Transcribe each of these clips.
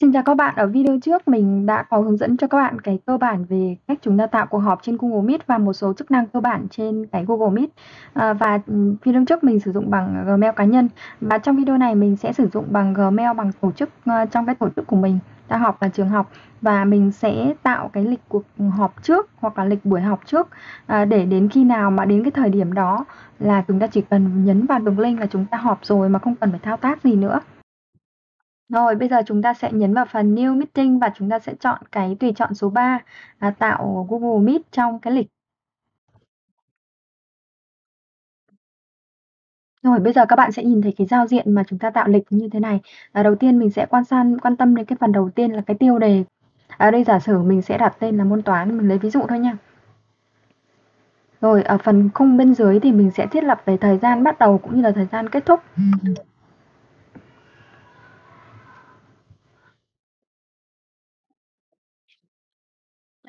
Xin chào các bạn, ở video trước mình đã có hướng dẫn cho các bạn cái cơ bản về cách chúng ta tạo cuộc họp trên Google Meet và một số chức năng cơ bản trên cái Google Meet. À, và ừ, video trước mình sử dụng bằng Gmail cá nhân và trong video này mình sẽ sử dụng bằng Gmail bằng tổ chức uh, trong cái tổ chức của mình ta học là trường học và mình sẽ tạo cái lịch cuộc họp trước hoặc là lịch buổi học trước à, để đến khi nào mà đến cái thời điểm đó là chúng ta chỉ cần nhấn vào đường link là chúng ta họp rồi mà không cần phải thao tác gì nữa. Rồi, bây giờ chúng ta sẽ nhấn vào phần New Meeting và chúng ta sẽ chọn cái tùy chọn số 3 là tạo Google Meet trong cái lịch. Rồi, bây giờ các bạn sẽ nhìn thấy cái giao diện mà chúng ta tạo lịch như thế này. À, đầu tiên mình sẽ quan san quan tâm đến cái phần đầu tiên là cái tiêu đề. Ở đây giả sử mình sẽ đặt tên là môn toán, mình lấy ví dụ thôi nha. Rồi, ở phần khung bên dưới thì mình sẽ thiết lập về thời gian bắt đầu cũng như là thời gian kết thúc.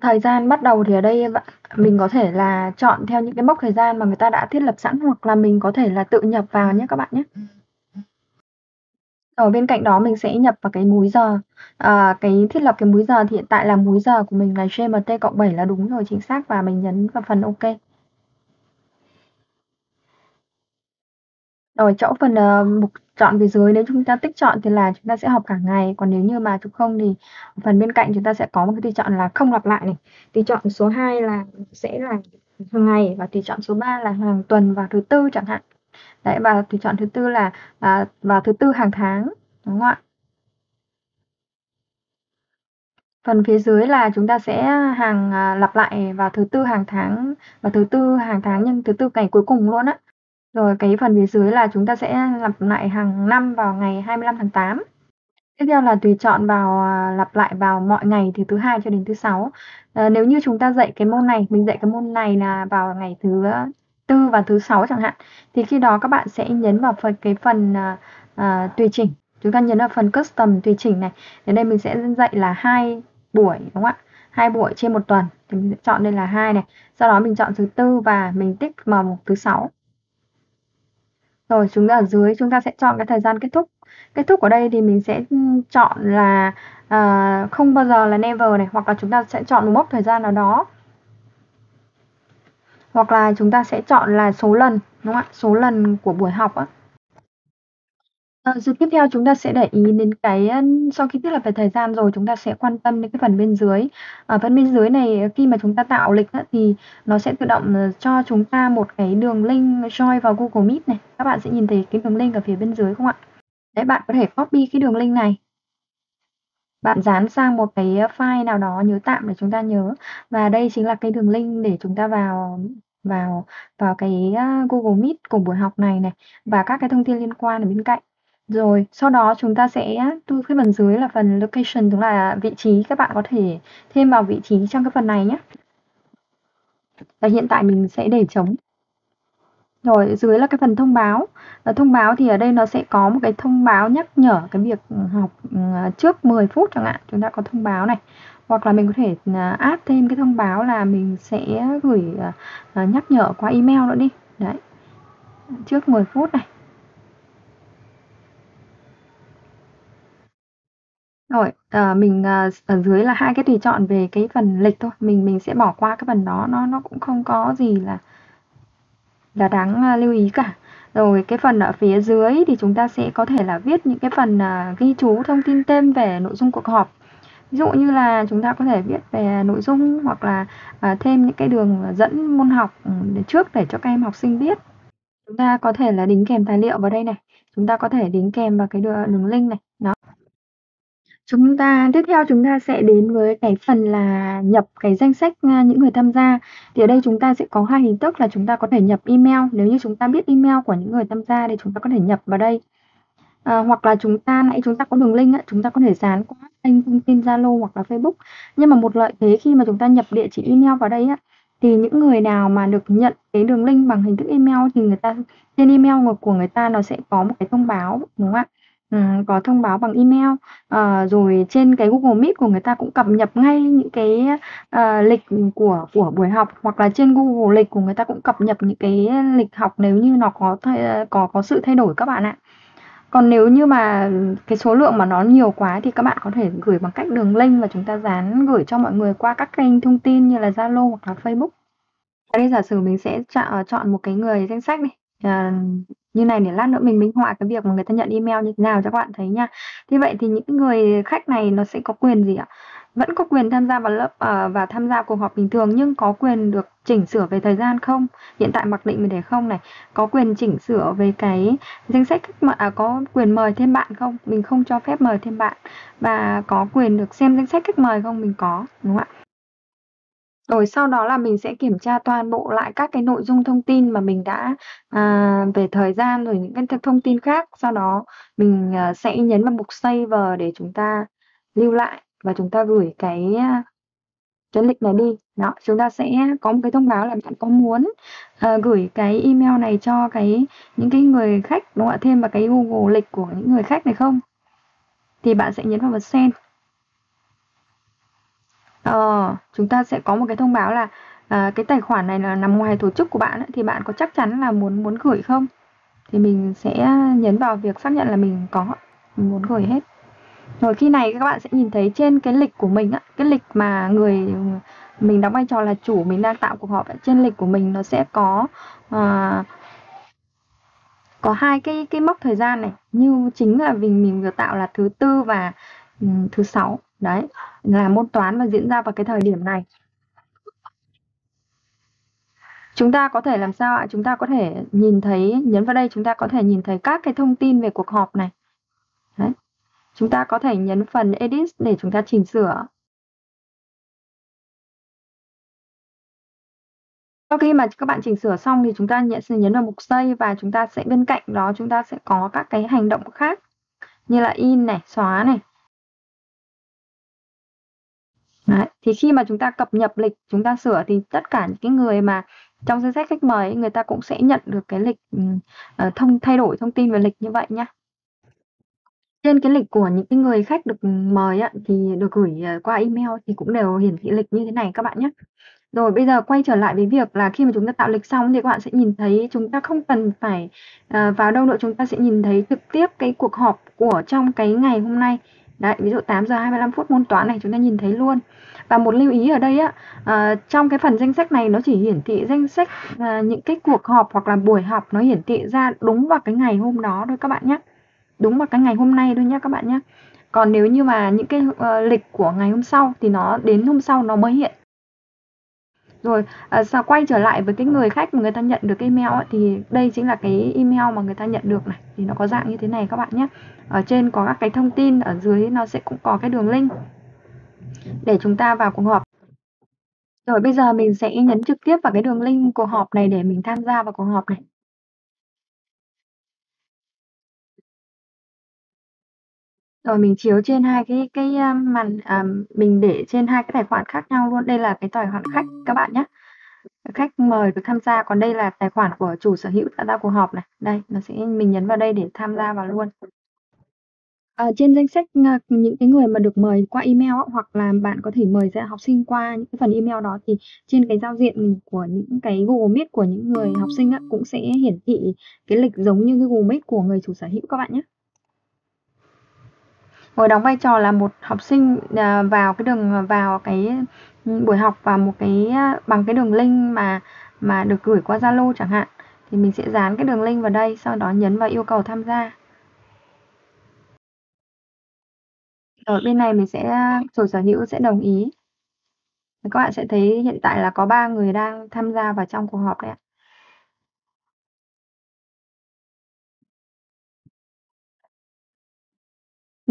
Thời gian bắt đầu thì ở đây mình có thể là chọn theo những cái mốc thời gian mà người ta đã thiết lập sẵn hoặc là mình có thể là tự nhập vào nhé các bạn nhé. Ở bên cạnh đó mình sẽ nhập vào cái múi giờ. À, cái thiết lập cái múi giờ thì hiện tại là múi giờ của mình là GMT cộng 7 là đúng rồi chính xác và mình nhấn vào phần OK. Rồi chỗ phần uh, mục chọn phía dưới nếu chúng ta tích chọn thì là chúng ta sẽ học cả ngày. Còn nếu như mà chúng không thì phần bên cạnh chúng ta sẽ có một cái tùy chọn là không lặp lại này. Tùy chọn số 2 là sẽ là hàng ngày và tùy chọn số 3 là hàng tuần và thứ tư chẳng hạn. Đấy và tùy chọn thứ tư là à, vào thứ tư hàng tháng đúng không ạ? Phần phía dưới là chúng ta sẽ hàng à, lặp lại vào thứ tư hàng tháng và thứ tư hàng tháng nhưng thứ tư ngày cuối cùng luôn á rồi cái phần phía dưới là chúng ta sẽ lặp lại hàng năm vào ngày 25 tháng 8. Tiếp theo là tùy chọn vào à, lặp lại vào mọi ngày từ thứ hai cho đến thứ sáu. À, nếu như chúng ta dạy cái môn này, mình dạy cái môn này là vào ngày thứ tư và thứ sáu chẳng hạn, thì khi đó các bạn sẽ nhấn vào phần cái phần à, à, tùy chỉnh. Chúng ta nhấn vào phần custom tùy chỉnh này. Đến đây mình sẽ dạy là hai buổi đúng không ạ? hai buổi trên một tuần thì mình sẽ chọn đây là hai này. Sau đó mình chọn thứ tư và mình tích vào thứ sáu. Rồi chúng ta ở dưới chúng ta sẽ chọn cái thời gian kết thúc. Kết thúc ở đây thì mình sẽ ừ, chọn là à, không bao giờ là never này hoặc là chúng ta sẽ chọn một mốc thời gian nào đó. Hoặc là chúng ta sẽ chọn là số lần đúng không ạ? Số lần của buổi học á. Ờ, rồi tiếp theo chúng ta sẽ để ý đến cái, sau khi thiết lập về thời gian rồi chúng ta sẽ quan tâm đến cái phần bên dưới. Ở phần bên dưới này khi mà chúng ta tạo lịch á, thì nó sẽ tự động ờ, cho chúng ta một cái đường link join vào Google Meet này. Các bạn sẽ nhìn thấy cái đường link ở phía bên dưới không ạ? Đấy, bạn có thể copy cái đường link này. Bạn dán sang một cái file nào đó nhớ tạm để chúng ta nhớ. Và đây chính là cái đường link để chúng ta vào vào vào cái Google Meet của buổi học này này và các cái thông tin liên quan ở bên cạnh. Rồi, sau đó chúng ta sẽ tu cái phần dưới là phần location, tức là vị trí, các bạn có thể thêm vào vị trí trong cái phần này nhé. Và hiện tại mình sẽ để trống. Rồi, dưới là cái phần thông báo. Và thông báo thì ở đây nó sẽ có một cái thông báo nhắc nhở cái việc học ừ, trước 10 phút chẳng hạn. Chúng ta có thông báo này. Hoặc là mình có thể áp add thêm cái thông báo là mình sẽ gửi à, à, nhắc nhở qua email nữa đi. Đấy. Trước 10 phút này. Rồi, ờ, mình, ờ, ở dưới là hai cái tùy chọn về cái phần lịch thôi, mình mình sẽ bỏ qua cái phần đó, nó nó cũng không có gì là là đáng, a, lưu ý cả. Rồi cái phần ở phía dưới thì chúng ta sẽ có thể là viết những cái phần, à, ghi chú thông tin thêm về nội dung cuộc họp. Ví dụ như là chúng ta có thể viết về nội dung hoặc là, à, thêm những cái đường dẫn môn học, ừm, trước để cho các em học sinh biết. Chúng ta có thể là đính kèm tài liệu vào đây này, chúng ta có thể đính kèm vào cái đường đường link này, đó. Chúng ta tiếp theo chúng ta sẽ đến với cái phần là nhập cái danh sách, à, những người tham gia. Thì ở đây chúng ta sẽ có hai hình thức là chúng ta có thể nhập email, nếu như chúng ta biết email của những người tham gia thì chúng ta có thể nhập vào đây. À, hoặc là chúng ta nãy chúng ta có đường link á, chúng ta có thể dán qua kênh thông tin Zalo hoặc là Facebook. Nhưng mà một lợi thế khi mà chúng ta nhập địa chỉ email vào đây á, thì những người nào mà được nhận cái đường link bằng hình thức email thì người ta trên email của người ta nó sẽ có một cái thông báo, đúng không ạ? Ừm, có thông báo bằng email, ờ, rồi trên cái Google Meet của người ta cũng cập nhật ngay những cái, ờ, lịch của của buổi học, hoặc là trên Google Lịch của người ta cũng cập nhật những cái lịch học nếu như nó có thay có có sự thay đổi các bạn ạ. Còn nếu như mà cái số lượng mà nó nhiều quá thì các bạn có thể gửi bằng cách đường link và chúng ta dán gửi cho mọi người qua các kênh thông tin như là Zalo hoặc là Facebook. Đây giả sử mình sẽ chọn, chọn một cái người danh sách này như này để lát nữa mình minh họa cái việc mà người ta nhận email như thế nào cho các bạn thấy nha. Như vậy thì những người khách này nó sẽ có quyền gì ạ? vẫn có quyền tham gia vào lớp uh, và tham gia cuộc họp bình thường nhưng có quyền được chỉnh sửa về thời gian không? Hiện tại mặc định mình để không này. Có quyền chỉnh sửa về cái danh sách khách mà à, có quyền mời thêm bạn không? Mình không cho phép mời thêm bạn. Và có quyền được xem danh sách khách mời không? Mình có đúng không ạ? Rồi sau đó là mình sẽ kiểm tra toàn bộ lại các cái nội dung thông tin mà mình đã à, về thời gian rồi những cái thông tin khác. Sau đó mình à, sẽ nhấn vào mục save để chúng ta lưu lại và chúng ta gửi cái à, cái lịch này đi. Đó chúng ta sẽ có một cái thông báo là bạn có muốn uh, gửi cái email này cho cái những cái người khách đúng không ạ? Thêm vào cái Google lịch của những người khách này không? Thì bạn sẽ nhấn vào vật send ờ, chúng ta sẽ có một cái thông báo là à, cái tài khoản này là nằm ngoài tổ chức của bạn ấy, thì bạn có chắc chắn là muốn muốn gửi không? Thì mình sẽ nhấn vào việc xác nhận là mình có mình muốn gửi hết. Rồi khi này các bạn sẽ nhìn thấy trên cái lịch của mình á, cái lịch mà người mình đóng vai trò là chủ mình đang tạo cuộc họp ấy, trên lịch của mình nó sẽ có à, có hai cái cái mốc thời gian này. Như chính là vì mình vừa tạo là thứ tư và um, thứ sáu đấy là môn toán và diễn ra vào cái thời điểm này chúng ta có thể làm sao ạ chúng ta có thể nhìn thấy nhấn vào đây chúng ta có thể nhìn thấy các cái thông tin về cuộc họp này đấy Chúng ta có thể nhấn phần Edit để chúng ta chỉnh sửa. Sau khi mà các bạn chỉnh sửa xong thì chúng ta nhận sẽ nhấn vào mục xây và chúng ta sẽ bên cạnh đó chúng ta sẽ có các cái hành động khác như là in này, xóa này. Đấy. Thì khi mà chúng ta cập nhật lịch, chúng ta sửa thì tất cả những cái người mà trong danh sách khách mời người ta cũng sẽ nhận được cái lịch uh, thông thay đổi thông tin về lịch như vậy nhá. Trên cái lịch của những cái người khách được mời á, thì được gửi, ờ, qua email thì cũng đều hiển thị lịch như thế này các bạn nhé Rồi bây giờ quay trở lại với việc là khi mà chúng ta tạo lịch xong thì các bạn sẽ nhìn thấy chúng ta không cần phải, ờ, vào đâu nữa, chúng ta sẽ nhìn thấy trực tiếp cái cuộc họp của trong cái ngày hôm nay. Đấy, ví dụ 8:25 phút môn toán này chúng ta nhìn thấy luôn. Và một lưu ý ở đây á, à, trong cái phần danh sách này nó chỉ hiển thị danh sách, à, những cái cuộc họp hoặc là buổi họp nó hiển thị ra đúng vào cái ngày hôm đó thôi các bạn nhé đúng vào cái ngày hôm nay thôi nhé các bạn nhé còn nếu như mà những cái uh, lịch của ngày hôm sau thì nó đến hôm sau nó mới hiện rồi à, sao quay trở lại với cái người khách mà người ta nhận được cái email ấy, thì đây chính là cái email mà người ta nhận được này. Thì nó có dạng như thế này các bạn nhé. Ở trên có các cái thông tin ở dưới nó sẽ cũng có cái đường link để chúng ta vào cuộc họp. Rồi bây giờ mình sẽ nhấn trực tiếp vào cái đường link cuộc họp này để mình tham gia vào cuộc họp này. Rồi mình chiếu trên hai cái cái, a, màn à, mình để trên hai cái tài khoản khác nhau luôn. Đây là cái tài khoản khách các bạn nhé Khách mời được tham gia, còn đây là tài khoản của chủ sở hữu tạo ra cuộc họp này. Đây, nó sẽ mình nhấn vào đây để tham gia vào luôn. À, trên danh sách, a, những cái người mà được mời qua email á, hoặc là bạn có thể mời ra học sinh qua những cái phần email đó thì trên cái giao diện của những cái Google Meet của những người học sinh á, cũng sẽ hiển thị cái lịch giống như cái Google Meet của người chủ sở hữu các bạn nhé ngồi đóng vai trò là một học sinh à, vào cái đường, vào cái buổi học và một cái à, bằng cái đường link mà mà được gửi qua Zalo chẳng hạn, thì mình sẽ dán cái đường link vào đây, sau đó nhấn vào yêu cầu tham gia. Ở bên này mình sẽ à, chủ sở hữu sẽ đồng ý. Các bạn sẽ thấy hiện tại là có ba người đang tham gia vào trong cuộc họp đấy ạ.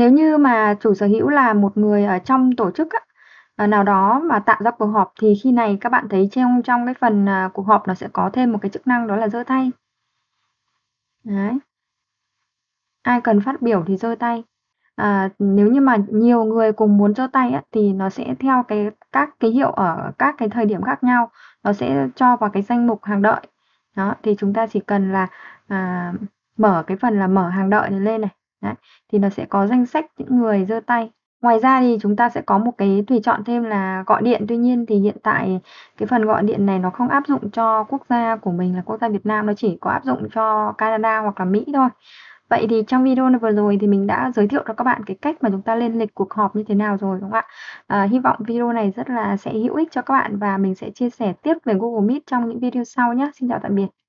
Nếu như mà chủ sở hữu là một người ở trong tổ chức á, à, nào đó mà tạo ra cuộc họp thì khi này các bạn thấy trong trong cái phần, à, cuộc họp nó sẽ có thêm một cái chức năng đó là giơ tay. Đấy. Ai cần phát biểu thì giơ tay. À, nếu như mà nhiều người cùng muốn giơ tay á, thì nó sẽ theo cái các cái hiệu ở các cái thời điểm khác nhau, nó sẽ cho vào cái danh mục hàng đợi. Đó, thì chúng ta chỉ cần là, à, mở cái phần là mở hàng đợi này lên này. Đấy, thì nó sẽ có danh sách những người giơ tay. Ngoài ra thì chúng ta sẽ có một cái tùy chọn thêm là gọi điện, tuy nhiên thì hiện tại cái phần gọi điện này nó không áp dụng cho quốc gia của mình là quốc gia Việt Nam, nó chỉ có áp dụng cho Canada hoặc là Mỹ thôi. Vậy thì trong video này vừa rồi thì mình đã giới thiệu cho các bạn cái cách mà chúng ta lên lịch cuộc họp như thế nào rồi, đúng không ạ? À, hy vọng video này rất là sẽ hữu ích cho các bạn và mình sẽ chia sẻ tiếp về Google Meet trong những video sau nhé. Xin chào tạm biệt.